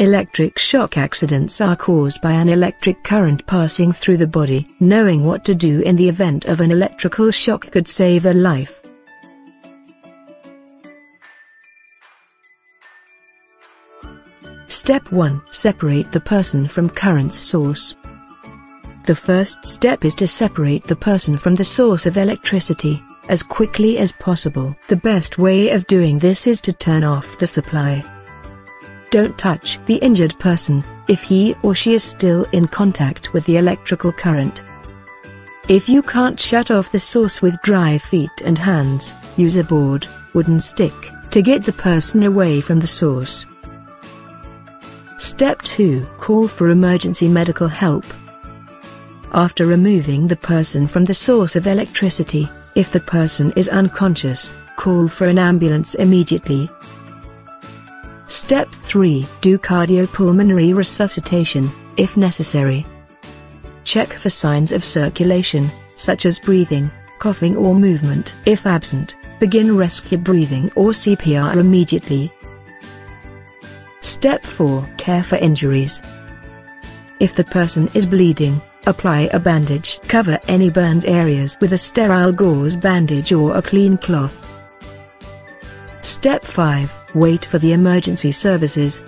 Electric shock accidents are caused by an electric current passing through the body. Knowing what to do in the event of an electrical shock could save a life. Step 1. Separate the person from current source. The first step is to separate the person from the source of electricity, as quickly as possible. The best way of doing this is to turn off the supply. Don't touch the injured person if he or she is still in contact with the electrical current. If you can't shut off the source with dry feet and hands, use a board, wooden stick, to get the person away from the source. Step 2. Call for emergency medical help. After removing the person from the source of electricity, if the person is unconscious, call for an ambulance immediately. Step 3. Do cardiopulmonary resuscitation, if necessary. Check for signs of circulation, such as breathing, coughing or movement. If absent, begin rescue breathing or CPR immediately. Step 4. Care for injuries. If the person is bleeding, apply a bandage. Cover any burned areas with a sterile gauze bandage or a clean cloth. Step 5. Wait for the emergency services.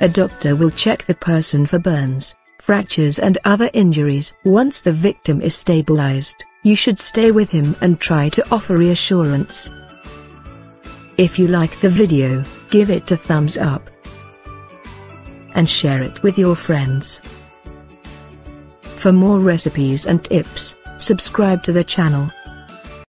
A doctor will check the person for burns, fractures and other injuries. Once the victim is stabilized, you should stay with him and try to offer reassurance. If you like the video, give it a thumbs up and share it with your friends. For more recipes and tips, subscribe to the channel.